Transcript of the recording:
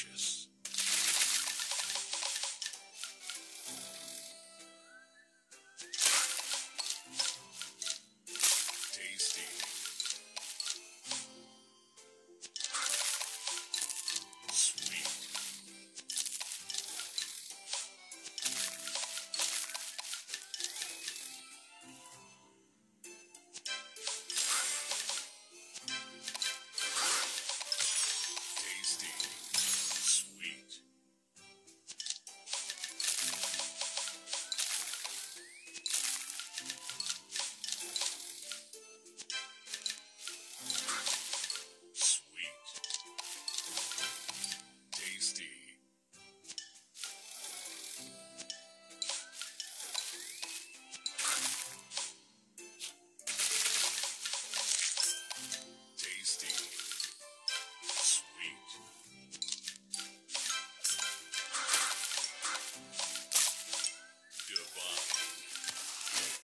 delicious. Tasty. Sweet. Tasty.